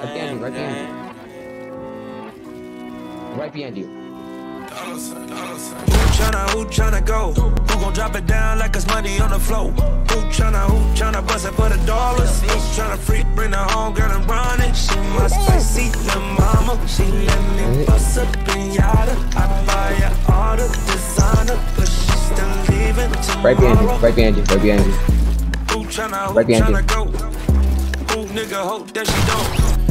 Right behind you, right behind you. Right behind you. Who tryna, who tryna go? Who gon' drop it down like it's money on the floor? Who tryna, who tryna bust it for the dollars? Who tryna freak, bring the home girl and run it? She must be see the mama. She let me bust up in yada. I buy her all the designer, but she still leaving tomorrow. Right behind you, right behind you, right behind you. Who tryna, who Right tryna go? Who nigga hope that she don't?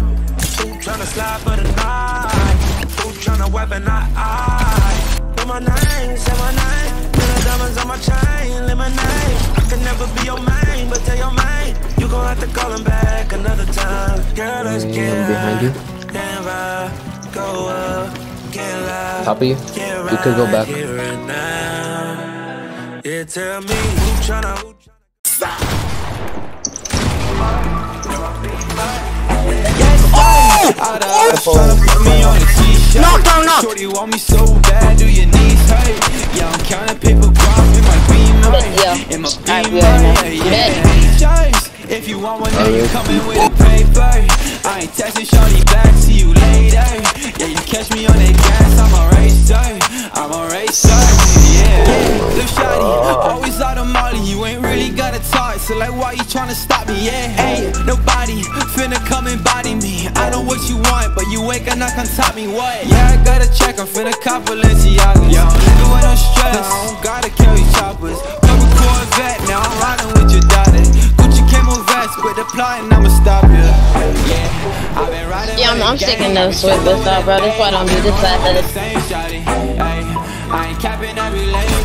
Tryna slide for the night? Who tryna weaponize? Put my name, say my name. Little diamonds on my chain, lemonade. I can never be your main, but tell your main. You gon' have to call him back another time. Girl, let's Mm, get behind you. right, go up. Top of you. You could go back. here and now. Yeah, tell me who tryna. Knock, knock, knock. Shorty want me so bad, do your knees hurt? Yeah, I'm counting paper crop in my beamer. yeah. In my Alright, we beamer, already know. yeah, yeah. If you want one, then you Alright. coming with a paper. I ain't texting shorty back, see you later. Yeah, you catch me on that gas, I'm a racer. I'm a racer, yeah. Little shawty, always out of Molly, you ain't really got a talk. So like, why you tryna stop me? Yeah, ain't nobody finna you ain't gonna top me. What? Yeah, I gotta check, I'm finna cop Balenciaga. Yo, nigga, with no stress, I don't gotta carry choppers. Couple Corvette, now I'm riding with your daughter. Gucci camo vest, with the plotting, I'ma stop you. Yeah, I've been riding Yeah, I'm, I'm sticking those boots out, bro. That's why I don't do this side of it. Same shawty, ayy. I ain't capping every lane.